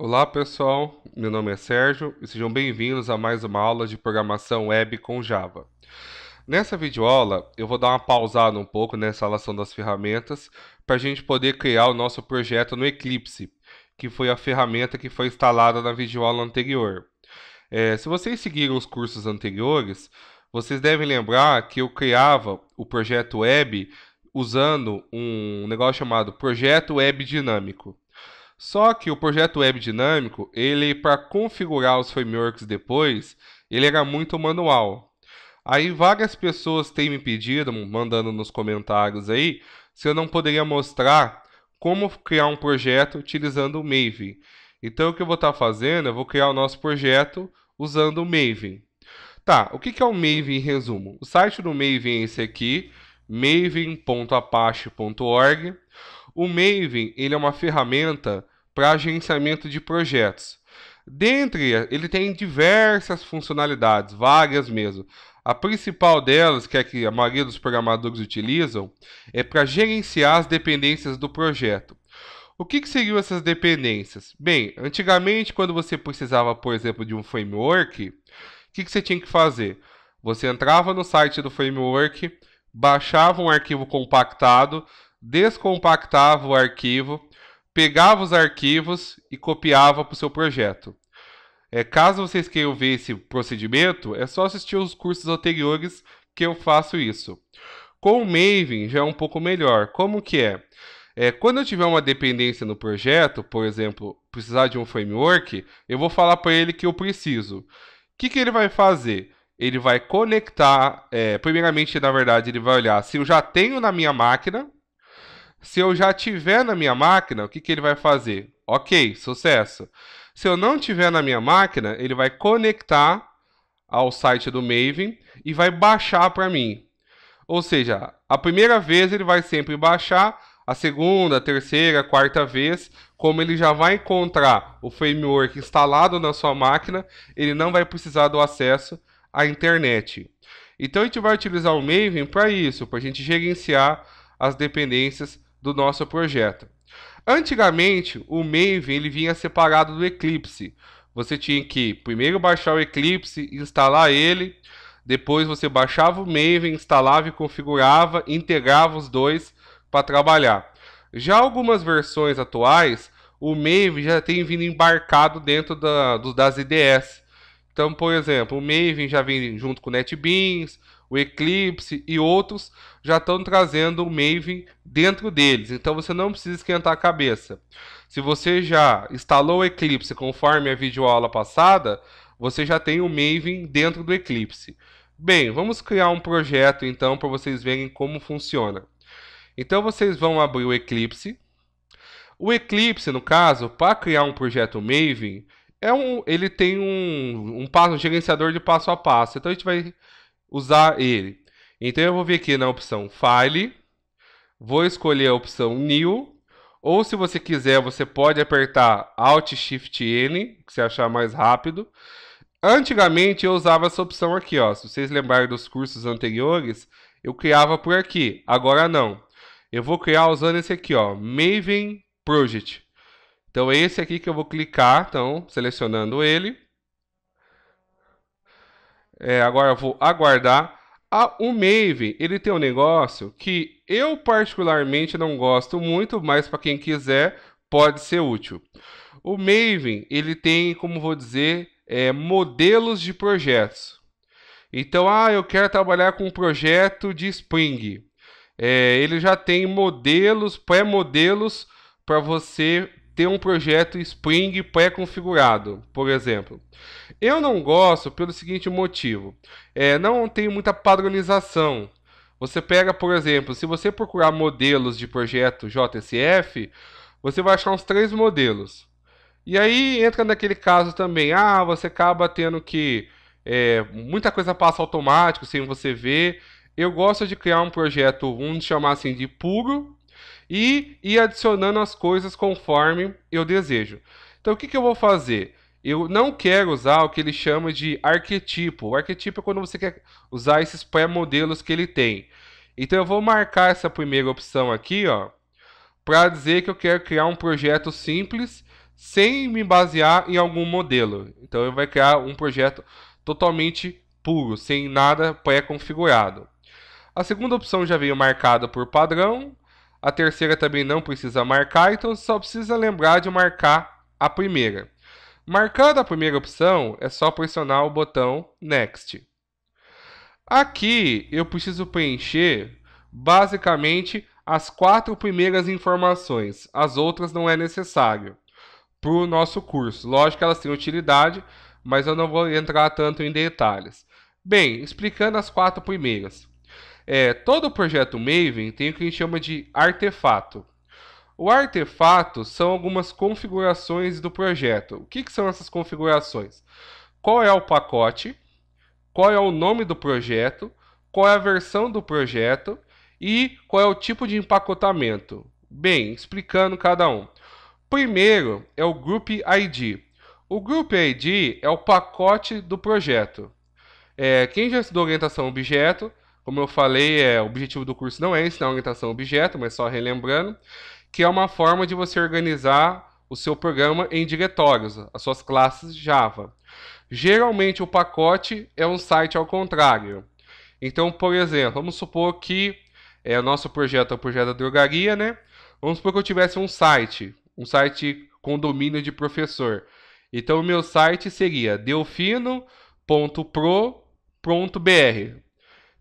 Olá pessoal, meu nome é Sérgio e sejam bem-vindos a mais uma aula de programação web com Java. Nessa videoaula eu vou dar uma pausada um pouco na instalação das ferramentas para a gente poder criar o nosso projeto no Eclipse, que foi a ferramenta que foi instalada na videoaula anterior. É, se vocês seguiram os cursos anteriores, vocês devem lembrar que eu criava o projeto web usando um negócio chamado Projeto Web Dinâmico. Só que o projeto web dinâmico, ele para configurar os frameworks depois, ele era muito manual. Aí várias pessoas têm me pedido, mandando nos comentários aí, se eu não poderia mostrar como criar um projeto utilizando o Maven. Então o que eu vou estar tá fazendo, eu vou criar o nosso projeto usando o Maven. Tá, o que é o Maven em resumo? O site do Maven é esse aqui, maven.apache.org. O Maven ele é uma ferramenta para agenciamento de projetos. Dentre, ele tem diversas funcionalidades, várias mesmo. A principal delas, que é que a maioria dos programadores utilizam, é para gerenciar as dependências do projeto. O que, que seriam essas dependências? Bem, antigamente, quando você precisava, por exemplo, de um framework, o que, que você tinha que fazer? Você entrava no site do framework, baixava um arquivo compactado, descompactava o arquivo, pegava os arquivos e copiava para o seu projeto. É, caso vocês queiram ver esse procedimento, é só assistir os cursos anteriores que eu faço isso. Com o Maven já é um pouco melhor. Como que é? é? Quando eu tiver uma dependência no projeto, por exemplo, precisar de um framework, eu vou falar para ele que eu preciso. O que, que ele vai fazer? Ele vai conectar, é, primeiramente, na verdade, ele vai olhar se eu já tenho na minha máquina, se eu já tiver na minha máquina, o que, que ele vai fazer? Ok, sucesso. Se eu não tiver na minha máquina, ele vai conectar ao site do Maven e vai baixar para mim. Ou seja, a primeira vez ele vai sempre baixar, a segunda, a terceira, a quarta vez, como ele já vai encontrar o framework instalado na sua máquina, ele não vai precisar do acesso à internet. Então a gente vai utilizar o Maven para isso, para a gente gerenciar as dependências do nosso projeto. Antigamente, o Maven ele vinha separado do Eclipse. Você tinha que primeiro baixar o Eclipse, instalar ele, depois você baixava o Maven, instalava e configurava, integrava os dois para trabalhar. Já algumas versões atuais, o Maven já tem vindo embarcado dentro da, das IDS. Então, por exemplo, o Maven já vem junto com o NetBeans, o Eclipse e outros já estão trazendo o Maven dentro deles. Então você não precisa esquentar a cabeça. Se você já instalou o Eclipse conforme a videoaula passada, você já tem o Maven dentro do Eclipse. Bem, vamos criar um projeto então para vocês verem como funciona. Então vocês vão abrir o Eclipse. O Eclipse, no caso, para criar um projeto Maven, é um, ele tem um, um, passo, um gerenciador de passo a passo. Então a gente vai usar ele. Então eu vou vir aqui na opção File, vou escolher a opção New, ou se você quiser, você pode apertar Alt Shift N, que você achar mais rápido. Antigamente eu usava essa opção aqui, ó. Se vocês lembrarem dos cursos anteriores, eu criava por aqui. Agora não. Eu vou criar usando esse aqui, ó, Maven Project. Então é esse aqui que eu vou clicar, então, selecionando ele. É, agora eu vou aguardar. Ah, o Maven, ele tem um negócio que eu particularmente não gosto muito, mas para quem quiser pode ser útil. O Maven, ele tem, como vou dizer, é, modelos de projetos. Então, ah, eu quero trabalhar com um projeto de Spring. É, ele já tem modelos, pré-modelos para você ter um projeto Spring pré-configurado, por exemplo. Eu não gosto pelo seguinte motivo: é, não tem muita padronização. Você pega, por exemplo, se você procurar modelos de projeto JSF, você vai achar uns três modelos. E aí entra naquele caso também, ah, você acaba tendo que é, muita coisa passa automático sem você ver. Eu gosto de criar um projeto, vamos chamar assim de puro, e ir adicionando as coisas conforme eu desejo. Então o que, que eu vou fazer? Eu não quero usar o que ele chama de arquetipo. O arquetipo é quando você quer usar esses pré-modelos que ele tem. Então eu vou marcar essa primeira opção aqui, ó, para dizer que eu quero criar um projeto simples, sem me basear em algum modelo. Então eu vai criar um projeto totalmente puro, sem nada pré-configurado. A segunda opção já veio marcada por padrão. A terceira também não precisa marcar, então só precisa lembrar de marcar a primeira. Marcando a primeira opção, é só pressionar o botão Next. Aqui eu preciso preencher basicamente as quatro primeiras informações. As outras não é necessário para o nosso curso. Lógico que elas têm utilidade, mas eu não vou entrar tanto em detalhes. Bem, explicando as quatro primeiras. É, todo projeto Maven tem o que a gente chama de artefato. O artefato são algumas configurações do projeto. O que, que são essas configurações? Qual é o pacote? Qual é o nome do projeto? Qual é a versão do projeto? E qual é o tipo de empacotamento? Bem, explicando cada um. Primeiro é o Group ID. O Group ID é o pacote do projeto. É, quem já estudou orientação objeto, como eu falei, é, o objetivo do curso não é ensinar orientação a objeto, mas só relembrando, que é uma forma de você organizar o seu programa em diretórios, as suas classes Java. Geralmente o pacote é um site ao contrário. Então, por exemplo, vamos supor que é o nosso projeto é o projeto da drogaria, né? Vamos supor que eu tivesse um site, um site com domínio de professor. Então, o meu site seria delfino.pro.br.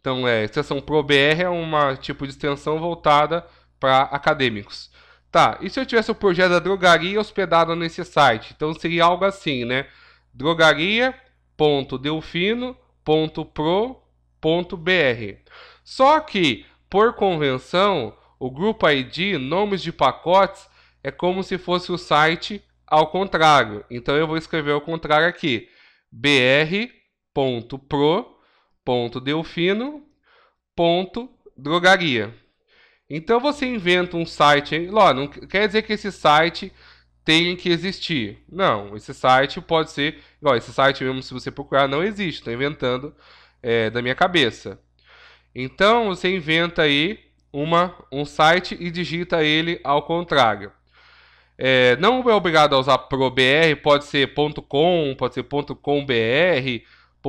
Então, é, extensão ProBR é um tipo de extensão voltada para acadêmicos. Tá, e se eu tivesse o projeto da drogaria hospedado nesse site? Então, seria algo assim, né? drogaria.delfino.pro.br. Só que, por convenção, o grupo ID, nomes de pacotes, é como se fosse o site ao contrário. Então eu vou escrever ao contrário aqui: br.pro.delfino.drogaria. Então você inventa um site, lá, não quer dizer que esse site tem que existir. Não, esse site pode ser, igual esse site mesmo se você procurar não existe, estou inventando é, da minha cabeça. Então você inventa aí uma, um site e digita ele ao contrário. É, não é obrigado a usar ProBR, pode ser .com, pode ser .combr,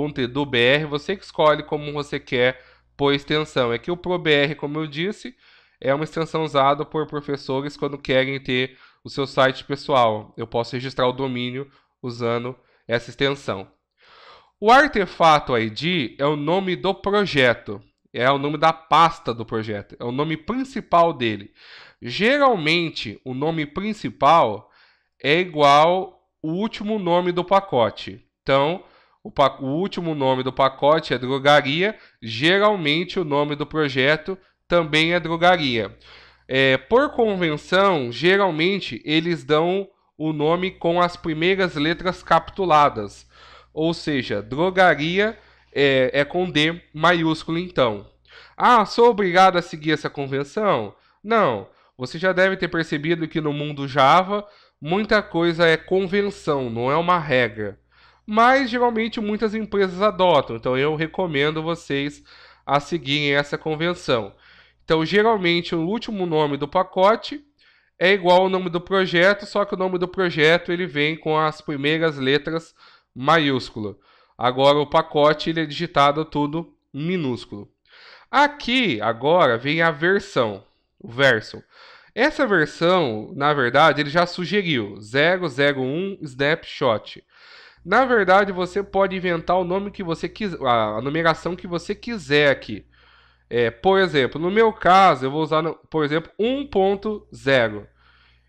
.edubr, você que escolhe como você quer por extensão. É que o ProBR, como eu disse, é uma extensão usada por professores quando querem ter o seu site pessoal. Eu posso registrar o domínio usando essa extensão. O artefato ID é o nome do projeto, é o nome da pasta do projeto, é o nome principal dele. Geralmente, o nome principal é igual o último nome do pacote. Então, o, o, último nome do pacote é drogaria. Geralmente, o nome do projeto também é drogaria. É, por convenção, geralmente eles dão o nome com as primeiras letras capituladas. Ou seja, drogaria é, é com D maiúsculo, então. Ah, sou obrigado a seguir essa convenção? Não. Você já deve ter percebido que no mundo Java muita coisa é convenção, não é uma regra. Mas geralmente muitas empresas adotam, então eu recomendo vocês a seguirem essa convenção. Então, geralmente o último nome do pacote é igual ao nome do projeto, só que o nome do projeto ele vem com as primeiras letras maiúsculo. Agora o pacote ele é digitado tudo minúsculo. Aqui agora vem a versão, o verso. Essa versão, na verdade, ele já sugeriu 001 Snapshot. Na verdade, você pode inventar o nome que você quiser, a numeração que você quiser aqui. É, por exemplo, no meu caso, eu vou usar, por exemplo, 1.0.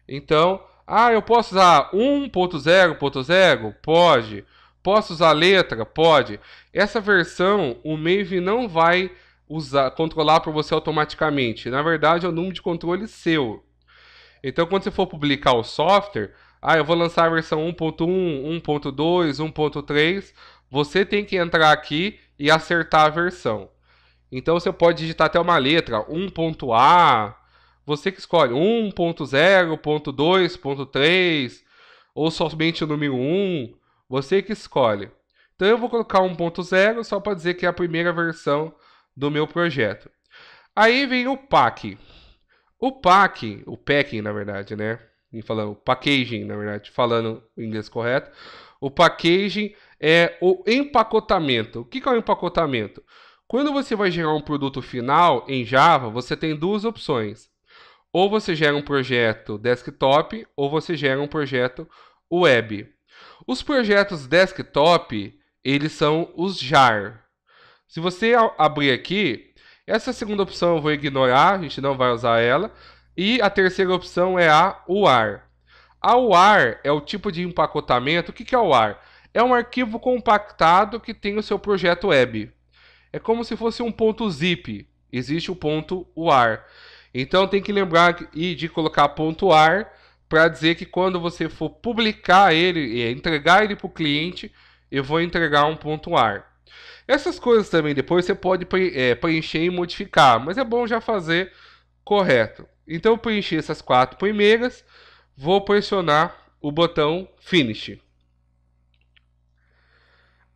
Então, ah, eu posso usar 1.0.0? Pode. Posso usar letra? Pode. Essa versão, o Maven não vai usar, controlar para você automaticamente. Na verdade, é o número de controle seu. Então, quando você for publicar o software, ah, eu vou lançar a versão 1.1, 1.2, 1.3, você tem que entrar aqui e acertar a versão. Então, você pode digitar até uma letra, 1.A, você que escolhe 1.0.2.3 ou somente o número 1, você que escolhe. Então eu vou colocar 1.0 só para dizer que é a primeira versão do meu projeto. Aí vem o pack. O pack, o packing na verdade, né? Falando packaging, na verdade, falando o inglês correto. O packaging é o empacotamento. O que é o empacotamento? Quando você vai gerar um produto final em Java, você tem duas opções. Ou você gera um projeto desktop, ou você gera um projeto web. Os projetos desktop, eles são os JAR. Se você abrir aqui, essa segunda opção eu vou ignorar, a gente não vai usar ela. E a terceira opção é a UAR. A UAR é o tipo de empacotamento. O que é o UAR? É um arquivo compactado que tem o seu projeto web. É como se fosse um ponto zip. Existe o ponto UAR. Então tem que lembrar de colocar ponto .ar para dizer que quando você for publicar ele e entregar ele para o cliente, eu vou entregar um ponto .ar. Essas coisas também depois você pode é, preencher e modificar, mas é bom já fazer correto. Então eu preenchi essas quatro primeiras, vou pressionar o botão Finish.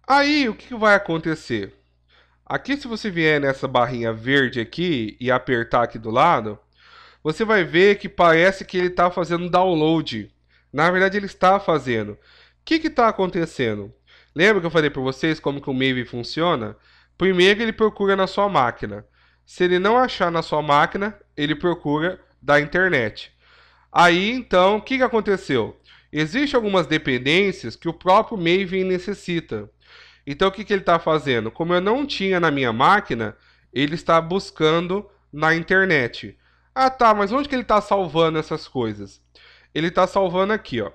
Aí o que vai acontecer? Aqui se você vier nessa barrinha verde aqui e apertar aqui do lado, você vai ver que parece que ele está fazendo download. Na verdade ele está fazendo. O que está acontecendo? Lembra que eu falei para vocês como que o Maven funciona? Primeiro ele procura na sua máquina. Se ele não achar na sua máquina, ele procura da internet. Aí então, o que, que aconteceu? Existem algumas dependências que o próprio Maven necessita. Então o que, que ele está fazendo? Como eu não tinha na minha máquina, ele está buscando na internet. Ah tá, mas onde que ele está salvando essas coisas? Ele está salvando aqui, ó.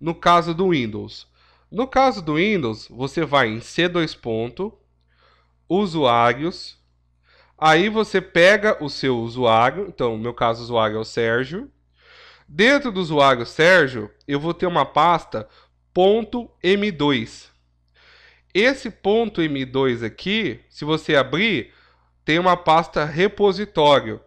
No caso do Windows. No caso do Windows, você vai em C2 ponto, usuários, aí você pega o seu usuário, então no meu caso o usuário é o Sérgio. Dentro do usuário Sérgio, eu vou ter uma pasta .m2. Esse ponto M2 aqui, se você abrir, tem uma pasta repositório.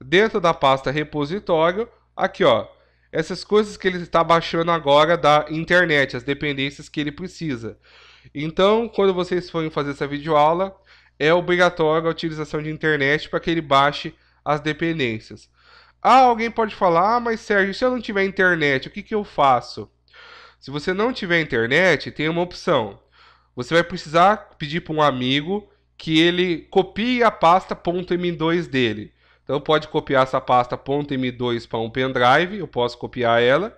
Dentro da pasta repositório, aqui ó, essas coisas que ele está baixando agora da internet, as dependências que ele precisa. Então, quando vocês forem fazer essa videoaula, é obrigatório a utilização de internet para que ele baixe as dependências. Ah, alguém pode falar, ah, mas Sérgio, se eu não tiver internet, o que, que eu faço? Se você não tiver internet, tem uma opção você vai precisar pedir para um amigo que ele copie a pasta .m2 dele. Então pode copiar essa pasta .m2 para um pendrive, eu posso copiar ela.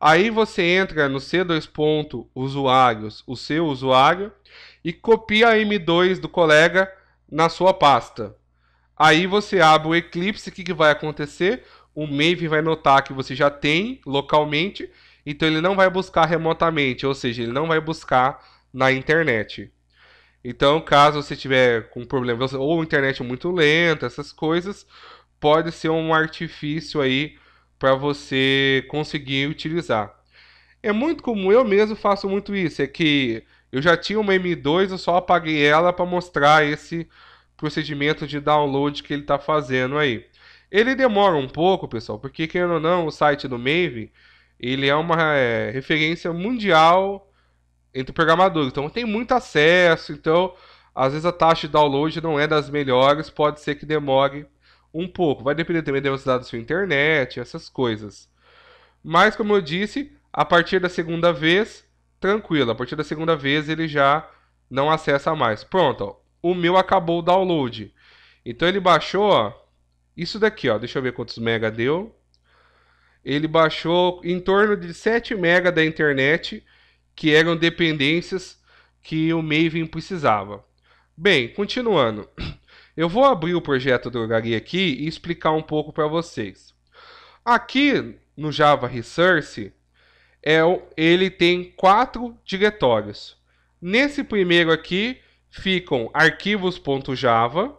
Aí você entra no C2. usuários, o seu usuário, e copia a M2 do colega na sua pasta. Aí você abre o Eclipse, o que, que vai acontecer? O Maven vai notar que você já tem localmente, então ele não vai buscar remotamente, ou seja, ele não vai buscar na internet. Então, caso você tiver com problema ou internet muito lenta, essas coisas, pode ser um artifício aí para você conseguir utilizar. É muito comum, eu mesmo faço muito isso, é que eu já tinha uma M2, eu só apaguei ela para mostrar esse procedimento de download que ele está fazendo aí. Ele demora um pouco, pessoal, porque querendo ou não, o site do Maven, ele é uma é, referência mundial entre programadores. Então tem muito acesso, então às vezes a taxa de download não é das melhores, pode ser que demore um pouco. Vai depender também da velocidade da sua internet, essas coisas. Mas como eu disse, a partir da segunda vez, tranquilo, a partir da segunda vez ele já não acessa mais. Pronto, ó, o meu acabou o download. Então ele baixou, ó, isso daqui, ó, deixa eu ver quantos mega deu. Ele baixou em torno de 7 mega da internet que eram dependências que o Maven precisava. Bem, continuando. Eu vou abrir o projeto do Gari aqui e explicar um pouco para vocês. Aqui no Java Resource, é, ele tem quatro diretórios. Nesse primeiro aqui ficam arquivos.java.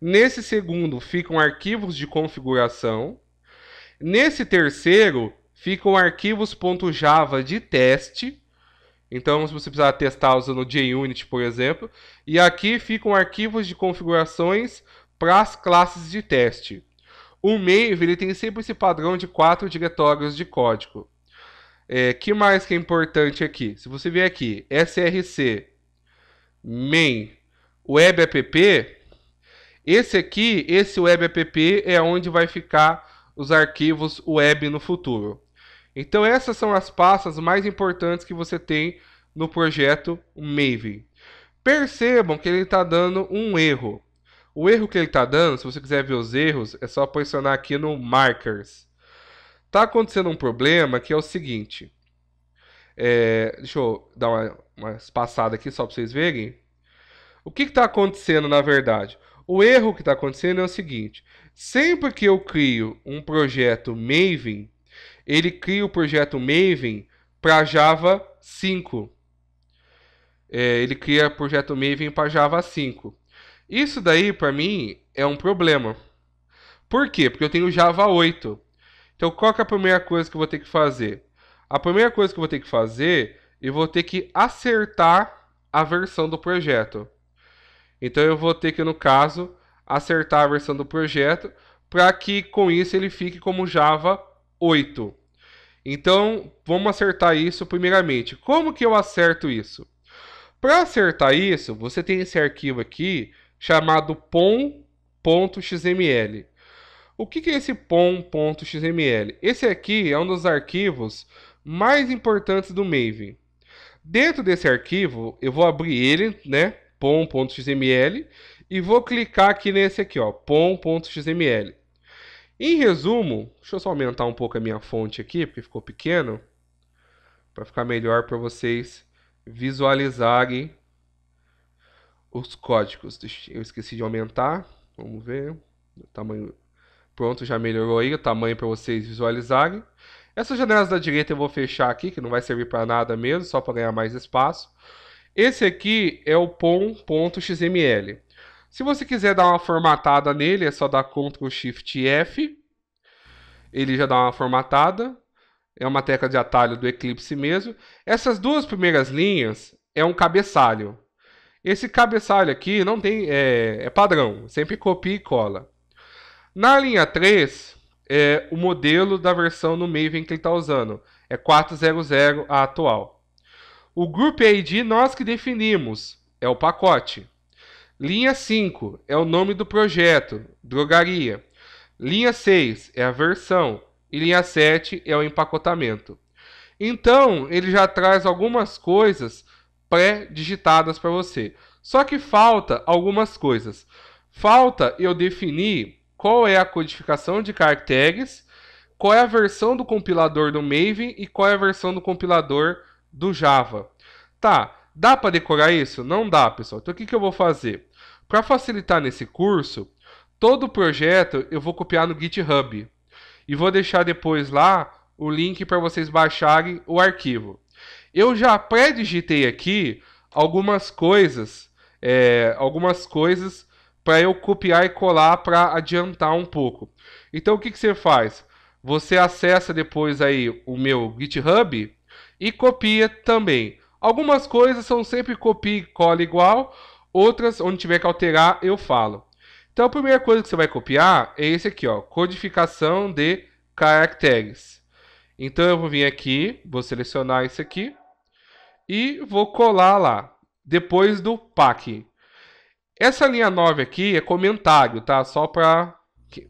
Nesse segundo ficam arquivos de configuração. Nesse terceiro ficam arquivos.java de teste. Então, se você precisar testar usando o JUnit, por exemplo. E aqui ficam arquivos de configurações para as classes de teste. O Maven ele tem sempre esse padrão de quatro diretórios de código. É, que mais que é importante aqui? Se você vier aqui, src main web app, esse aqui, esse web app é onde vai ficar os arquivos web no futuro. Então essas são as pastas mais importantes que você tem no projeto Maven. Percebam que ele está dando um erro. O erro que ele está dando, se você quiser ver os erros, é só pressionar aqui no Markers. Está acontecendo um problema que é o seguinte. É, deixa eu dar uma, uma passada aqui só para vocês verem. O que está acontecendo na verdade? O erro que está acontecendo é o seguinte: sempre que eu crio um projeto Maven, ele cria o projeto Maven para Java 5. É, ele cria o projeto Maven para Java 5. Isso daí, para mim, é um problema. Por quê? Porque eu tenho Java 8. Então, qual é a primeira coisa que eu vou ter que fazer? A primeira coisa que eu vou ter que fazer, eu vou ter que acertar a versão do projeto. Então, eu vou ter que, no caso, acertar a versão do projeto para que com isso ele fique como Java 8. Então, vamos acertar isso primeiramente. Como que eu acerto isso? Para acertar isso, você tem esse arquivo aqui chamado pom.xml. O que é esse pom.xml? Esse aqui é um dos arquivos mais importantes do Maven. Dentro desse arquivo, eu vou abrir ele, né, pom.xml, e vou clicar aqui nesse aqui, ó, pom.xml. Em resumo, deixa eu só aumentar um pouco a minha fonte aqui, porque ficou pequeno, para ficar melhor para vocês visualizarem os códigos. Eu esqueci de aumentar. Vamos ver. O tamanho. Pronto, já melhorou aí o tamanho para vocês visualizarem. Essas janelas da direita eu vou fechar aqui, que não vai servir para nada mesmo, só para ganhar mais espaço. Esse aqui é o pom.xml. Se você quiser dar uma formatada nele, é só dar Ctrl Shift F. Ele já dá uma formatada. É uma tecla de atalho do Eclipse mesmo. Essas duas primeiras linhas é um cabeçalho. Esse cabeçalho aqui não tem é, é padrão, sempre copia e cola. Na linha 3, é o modelo da versão no Maven que ele está usando. É 400 a atual. O Group ID nós que definimos, é o pacote. Linha 5 é o nome do projeto, drogaria. Linha 6 é a versão. E linha 7 é o empacotamento. Então, ele já traz algumas coisas pré-digitadas para você. Só que falta algumas coisas. Falta eu definir qual é a codificação de caracteres, qual é a versão do compilador do Maven e qual é a versão do compilador do Java. Tá, dá para decorar isso? Não dá, pessoal. Então o que, que eu vou fazer? Para facilitar nesse curso, todo o projeto eu vou copiar no GitHub e vou deixar depois lá o link para vocês baixarem o arquivo. Eu já pré-digitei aqui algumas coisas, é, algumas coisas para eu copiar e colar para adiantar um pouco. Então o que, que você faz? Você acessa depois aí o meu GitHub e copia também. Algumas coisas são sempre copia e cola igual, outras onde tiver que alterar eu falo. Então a primeira coisa que você vai copiar é esse aqui, ó, codificação de caracteres. Então eu vou vir aqui, vou selecionar isso aqui e vou colar lá, depois do PAC. Essa linha 9 aqui é comentário, tá? Só para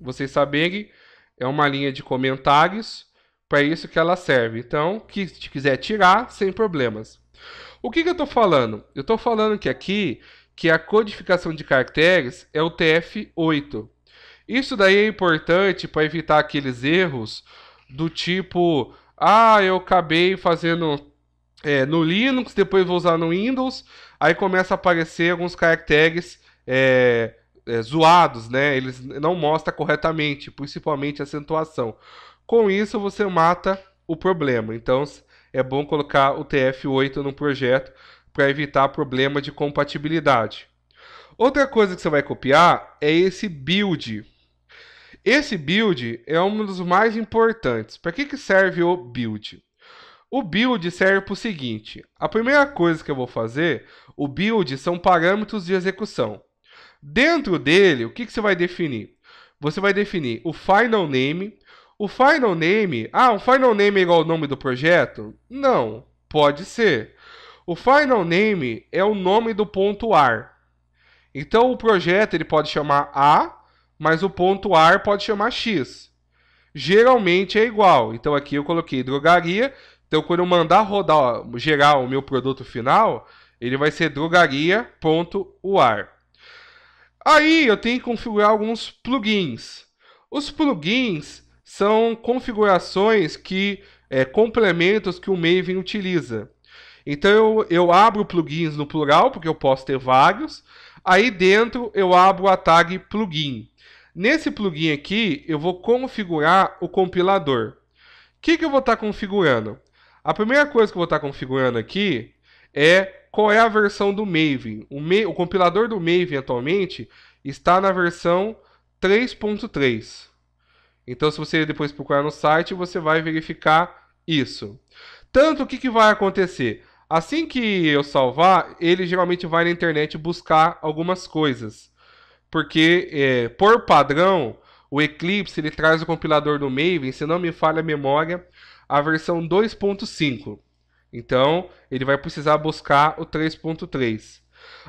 vocês saberem, é uma linha de comentários, para isso que ela serve. Então, que se quiser tirar, sem problemas. O que, que eu estou falando? Eu estou falando que aqui, que a codificação de caracteres é o TF8. Isso daí é importante para evitar aqueles erros do tipo, ah, eu acabei fazendo é, no Linux, depois vou usar no Windows, aí começa a aparecer alguns caracteres é, é, zoados, né? Eles não mostram corretamente, principalmente a acentuação. Com isso, você mata o problema. Então, é bom colocar o TF8 no projeto para evitar problema de compatibilidade. Outra coisa que você vai copiar é esse build. Esse build é um dos mais importantes. Para que, que serve o build? O build serve para o seguinte: a primeira coisa que eu vou fazer, o build são parâmetros de execução. Dentro dele, o que, que você vai definir? Você vai definir o final name. O final name, ah, o final name é igual ao nome do projeto? Não, pode ser. O final name é o nome do ponto AR. Então o projeto ele pode chamar A mas o ponto AR pode chamar X. geralmente é igual. Então aqui eu coloquei drogaria. Então quando eu mandar rodar, ó, gerar o meu produto final, ele vai ser drogaria.uar. Aí eu tenho que configurar alguns plugins. Os plugins são configurações que é, complementos que o Maven utiliza. Então eu, eu abro plugins no plural, porque eu posso ter vários. Aí dentro eu abro a tag plugin. Nesse plugin aqui, eu vou configurar o compilador. O que, que eu vou estar tá configurando? A primeira coisa que eu vou estar tá configurando aqui é qual é a versão do Maven. O, Ma o compilador do Maven atualmente está na versão 3.3. Então, se você depois procurar no site, você vai verificar isso. Tanto o que, que vai acontecer? Assim que eu salvar, ele geralmente vai na internet buscar algumas coisas. Porque, é, por padrão, o Eclipse ele traz o compilador do Maven, se não me falha a memória, a versão 2.5. Então, ele vai precisar buscar o 3.3.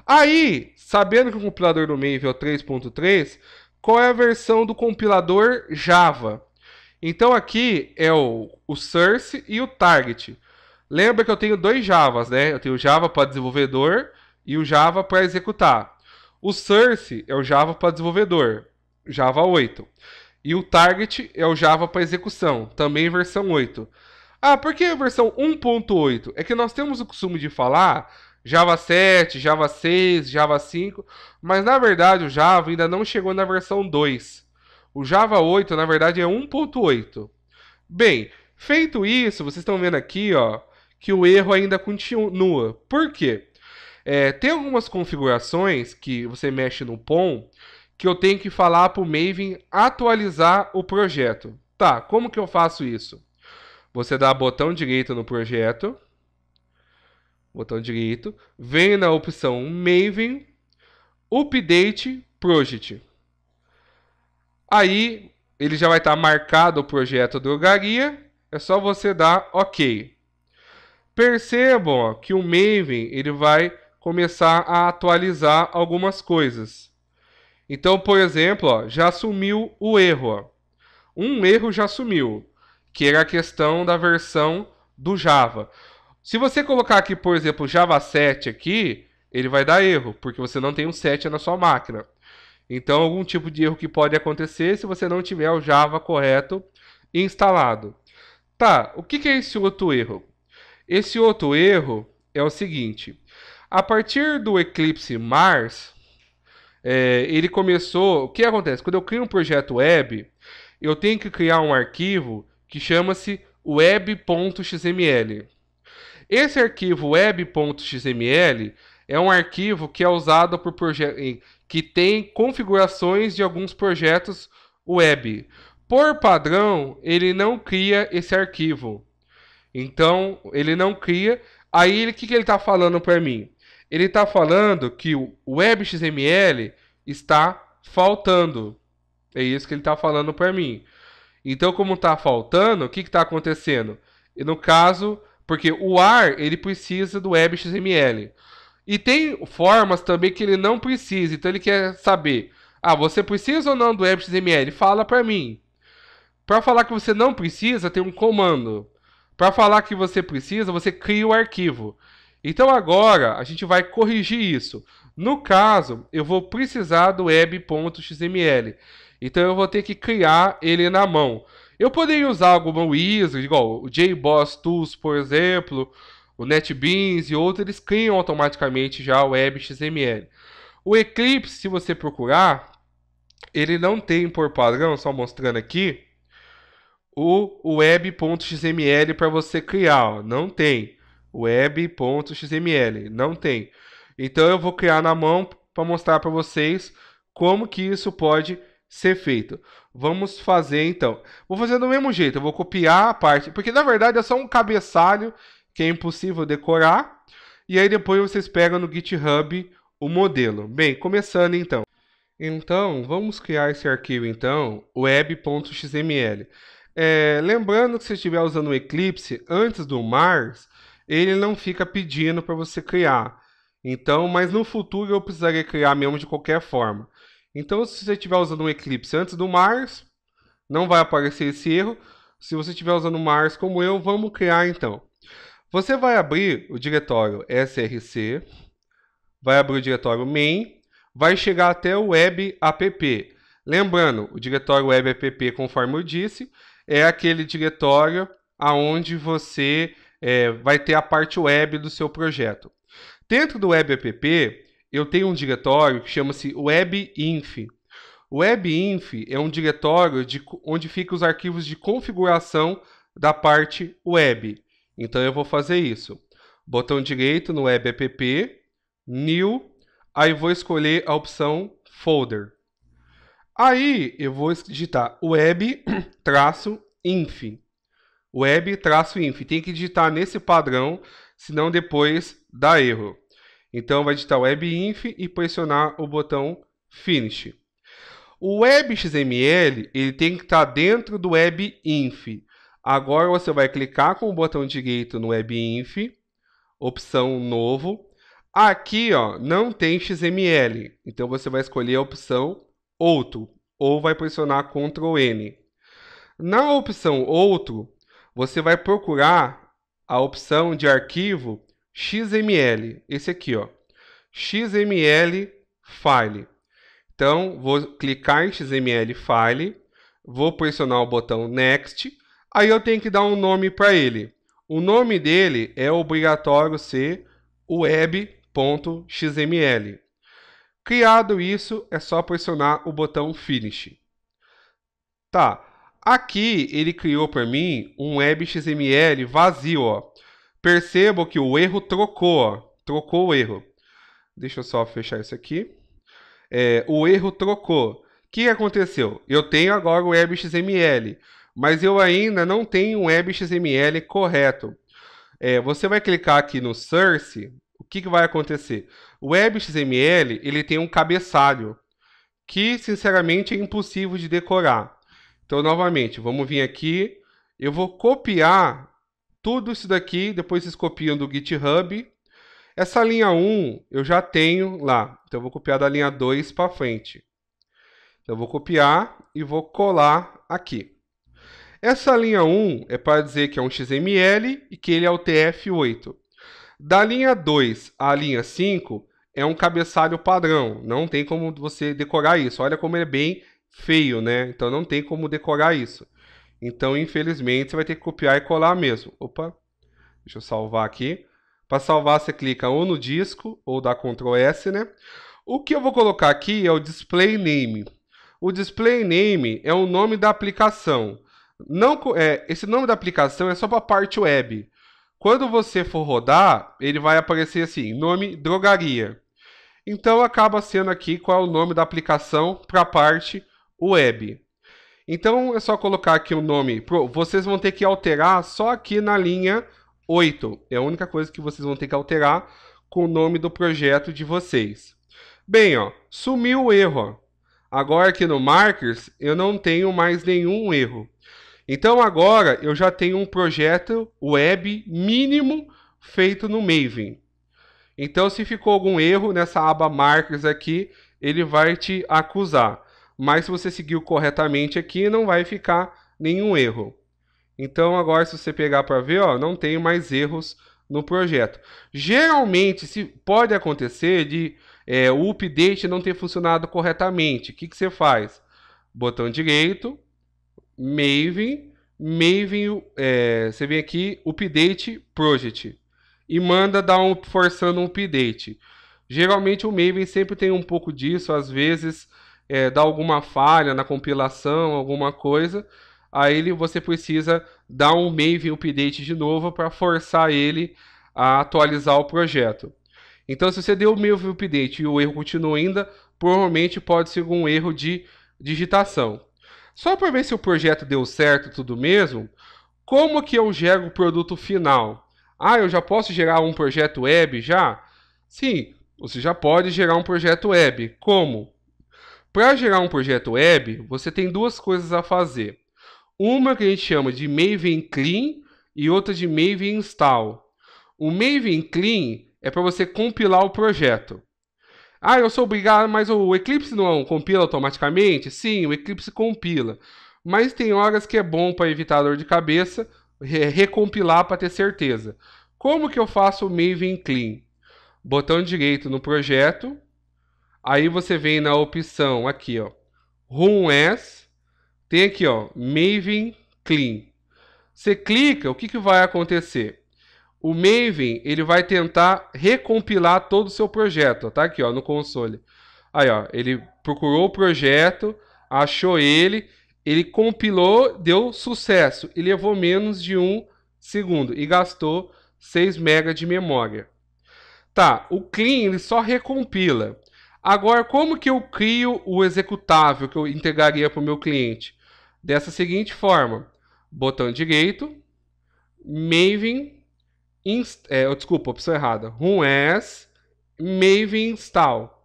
Aí, sabendo que o compilador do Maven é o 3.3, qual é a versão do compilador Java? Então aqui é o, o source e o target. Lembra que eu tenho dois Javas, né? Eu tenho o Java para desenvolvedor e o Java para executar. O source é o Java para desenvolvedor, Java 8. E o target é o Java para execução, também versão 8. Ah, por que a versão 1.8? É que nós temos o costume de falar Java 7, Java 6, Java 5, mas na verdade o Java ainda não chegou na versão 2. O Java 8, na verdade, é 1.8. Bem, feito isso, vocês estão vendo aqui ó, que o erro ainda continua. Por quê? É, tem algumas configurações que você mexe no POM que eu tenho que falar para o Maven atualizar o projeto. Tá, como que eu faço isso? Você dá botão direito no projeto, botão direito, vem na opção Maven, Update Project. Aí ele já vai estar tá marcado o projeto drogaria, é só você dar OK. Percebam ó, que o Maven ele vai começar a atualizar algumas coisas. Então, por exemplo, ó, já sumiu o erro. Ó. Um erro já sumiu, que era a questão da versão do Java. Se você colocar aqui, por exemplo, Java 7 aqui, ele vai dar erro, porque você não tem um 7 na sua máquina. Então, algum tipo de erro que pode acontecer se você não tiver o Java correto instalado. Tá, o que é esse outro erro? Esse outro erro é o seguinte: a partir do Eclipse Mars, é, ele começou. O que acontece? Quando eu crio um projeto web, eu tenho que criar um arquivo que chama-se web.xml. Esse arquivo web.xml é um arquivo que é usado por projetos que tem configurações de alguns projetos web. Por padrão, ele não cria esse arquivo. Então, ele não cria. Aí, o que, que ele está falando para mim? Ele está falando que o WebXML está faltando. É isso que ele está falando para mim. Então, como está faltando, o que está acontecendo? E no caso, porque o AR, ele precisa do WebXML. E tem formas também que ele não precisa. Então ele quer saber, ah, você precisa ou não do WebXML? Fala para mim. Para falar que você não precisa, tem um comando. Para falar que você precisa, você cria o arquivo. Então agora a gente vai corrigir isso. No caso, eu vou precisar do web.xml. Então eu vou ter que criar ele na mão. Eu poderia usar alguma wizard, igual o JBoss Tools, por exemplo, o NetBeans e outros, eles criam automaticamente já o WebXML. O Eclipse, se você procurar, ele não tem por padrão, só mostrando aqui, o web.xml para você criar, ó, não tem. web.xml, não tem. Então eu vou criar na mão para mostrar para vocês como que isso pode ser feito. Vamos fazer então. Vou fazer do mesmo jeito. Eu vou copiar a parte, porque na verdade é só um cabeçalho que é impossível decorar. E aí depois vocês pegam no GitHub o modelo. Bem, começando então. Então, vamos criar esse arquivo então, web.xml. É, lembrando que se estiver usando o Eclipse antes do Mars, ele não fica pedindo para você criar. Então, mas no futuro eu precisaria criar mesmo de qualquer forma. Então, se você estiver usando um Eclipse antes do Mars, não vai aparecer esse erro. Se você estiver usando Mars como eu, vamos criar então. Você vai abrir o diretório src, vai abrir o diretório main, vai chegar até o web app. Lembrando, o diretório web app, conforme eu disse, é aquele diretório aonde você é, vai ter a parte web do seu projeto. Dentro do web app, eu tenho um diretório que chama-se webinf. O webinf é um diretório de, onde ficam os arquivos de configuração da parte web. Então eu vou fazer isso. Botão direito no web app, new, aí vou escolher a opção folder. Aí eu vou digitar web-inf. Web-inf. Tem que digitar nesse padrão, senão depois dá erro. Então vai digitar web-inf e pressionar o botão finish. O web.xml ele tem que estar dentro do web-inf. Agora você vai clicar com o botão direito no web-inf, opção novo. Aqui ó, não tem XML, então você vai escolher a opção outro ou vai pressionar Ctrl N. Na opção outro, você vai procurar a opção de arquivo XML, esse aqui, ó. XML File. Então, vou clicar em XML File, vou pressionar o botão Next, aí eu tenho que dar um nome para ele. O nome dele é obrigatório ser web.xml. Criado isso, é só pressionar o botão Finish. Tá, aqui ele criou para mim um web XML vazio, ó. Perceba que o erro trocou, ó. Trocou o erro. Deixa eu só fechar isso aqui. É, o erro trocou. O que aconteceu? Eu tenho agora o web XML, mas eu ainda não tenho um web XML correto. É, você vai clicar aqui no Source, o que, que vai acontecer? O WebXML ele tem um cabeçalho que, sinceramente, é impossível de decorar. Então, novamente, vamos vir aqui. Eu vou copiar tudo isso daqui, depois vocês copiam do GitHub. Essa linha 1 eu já tenho lá, então eu vou copiar da linha 2 para frente. Então, eu vou copiar e vou colar aqui. Essa linha 1 é para dizer que é um XML e que ele é o TF8. Da linha 2 à linha 5 é um cabeçalho padrão, não tem como você decorar isso. Olha como é bem feio, né? Então não tem como decorar isso. Então, infelizmente, você vai ter que copiar e colar mesmo. Opa, deixa eu salvar aqui. Para salvar, você clica ou no disco ou dá Ctrl S, né? O que eu vou colocar aqui é o display name. O display name é o nome da aplicação. Não, é, esse nome da aplicação é só para a parte web. Quando você for rodar, ele vai aparecer assim, nome drogaria. Então acaba sendo aqui qual é o nome da aplicação para a parte web. Então é só colocar aqui o nome. Vocês vão ter que alterar só aqui na linha 8. É a única coisa que vocês vão ter que alterar com o nome do projeto de vocês. Bem, ó, sumiu o erro. Agora aqui no Markers eu não tenho mais nenhum erro. Então agora eu já tenho um projeto web mínimo feito no Maven. Então se ficou algum erro nessa aba markers aqui, ele vai te acusar. Mas se você seguiu corretamente aqui, não vai ficar nenhum erro. Então agora se você pegar para ver, ó, não tem mais erros no projeto. Geralmente se pode acontecer de é, o update não ter funcionado corretamente. O que, que você faz? Botão direito, Maven, Maven, é, você vem aqui, Update Project, e manda dar um, forçando um update. Geralmente o Maven sempre tem um pouco disso, às vezes é, dá alguma falha na compilação, alguma coisa, aí você precisa dar um Maven Update de novo para forçar ele a atualizar o projeto. Então, se você deu o Maven Update e o erro continua ainda, provavelmente pode ser um erro de digitação. Só para ver se o projeto deu certo tudo mesmo, como que eu gero o produto final? Ah, eu já posso gerar um projeto web já? Sim, você já pode gerar um projeto web. Como? Para gerar um projeto web, você tem duas coisas a fazer. Uma que a gente chama de Maven Clean e outra de Maven Install. O Maven Clean é para você compilar o projeto. Ah, eu sou obrigado, mas o Eclipse não compila automaticamente? Sim, o Eclipse compila. mas tem horas que é bom para evitar dor de cabeça recompilar para ter certeza. Como que eu faço o Maven Clean? Botão direito no projeto, aí você vem na opção aqui, ó, Run As, tem aqui, ó, Maven Clean. Você clica, o que, que vai acontecer? O Maven ele vai tentar recompilar todo o seu projeto, tá aqui, ó, no console. Aí, ó, ele procurou o projeto, achou ele, ele compilou, deu sucesso e levou menos de um segundo e gastou 6 MB de memória. Tá, o clean ele só recompila. Agora, como que eu crio o executável que eu entregaria para o meu cliente? Dessa seguinte forma: botão direito, Maven, inst, é, desculpa, opção errada, run as Maven install.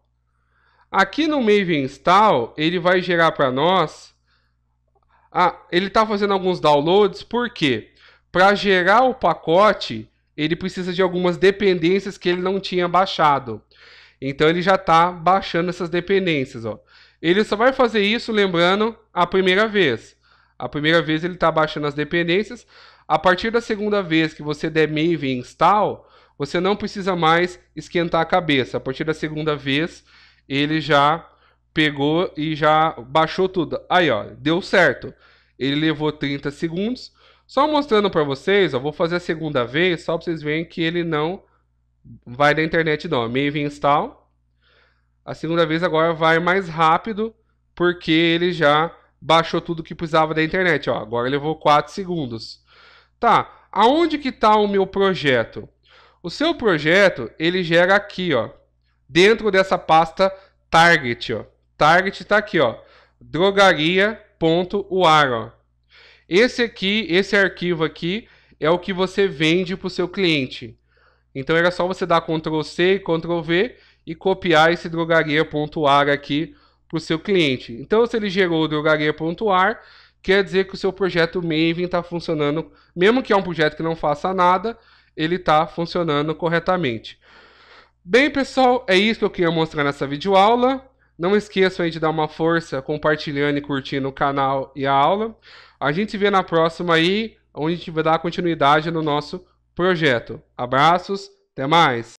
Aqui no Maven install, ele vai gerar para nós. Ah, ele está fazendo alguns downloads, por quê? Para gerar o pacote, ele precisa de algumas dependências que ele não tinha baixado. Então ele já está baixando essas dependências. Ó. Ele só vai fazer isso, lembrando, a primeira vez. A primeira vez ele está baixando as dependências. A partir da segunda vez que você der Maven install, você não precisa mais esquentar a cabeça. A partir da segunda vez, ele já pegou e já baixou tudo. Aí, ó, deu certo. Ele levou 30 segundos. Só mostrando para vocês, ó, vou fazer a segunda vez, só para vocês verem que ele não vai da internet não. Maven install. A segunda vez agora vai mais rápido, porque ele já baixou tudo que precisava da internet. Ó. Agora levou 4 segundos. Tá, aonde que está o meu projeto? O seu projeto, ele gera aqui, ó, dentro dessa pasta target, ó. Target está aqui, ó, drogaria.uar. Esse aqui, esse arquivo aqui é o que você vende para o seu cliente. Então era só você dar Ctrl C e Ctrl V e copiar esse drogaria.ar aqui para o seu cliente. Então, se ele gerou o drogaria.ar, quer dizer que o seu projeto Maven está funcionando, mesmo que é um projeto que não faça nada, ele está funcionando corretamente. Bem, pessoal, é isso que eu queria mostrar nessa videoaula. Não esqueçam de dar uma força compartilhando e curtindo o canal e a aula. A gente se vê na próxima aí, onde a gente vai dar continuidade no nosso projeto. Abraços, até mais!